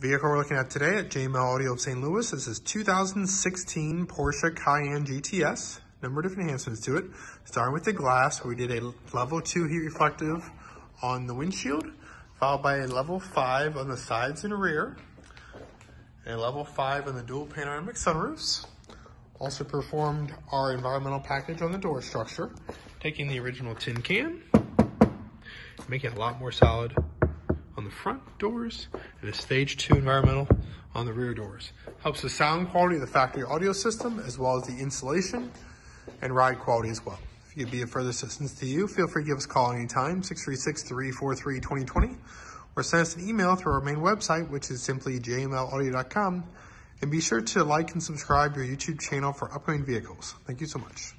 vehicle we're looking at today at JML Audio of St. Louis. This is 2016 Porsche Cayenne GTS. Number of different enhancements to it. Starting with the glass, we did a level two heat reflective on the windshield, followed by a level five on the sides and rear, and a level five on the dual panoramic sunroofs. Also performed our environmental package on the door structure, taking the original tin can, making it a lot more solid on the front doors and a stage two environmental on the rear doors. Helps the sound quality of the factory audio system as well as the insulation and ride quality as well. If you'd be of further assistance to you, feel free to give us a call anytime, 636-343-2020, or send us an email through our main website, which is simply jmlaudio.com. And be sure to like and subscribe your YouTube channel for upcoming vehicles. Thank you so much.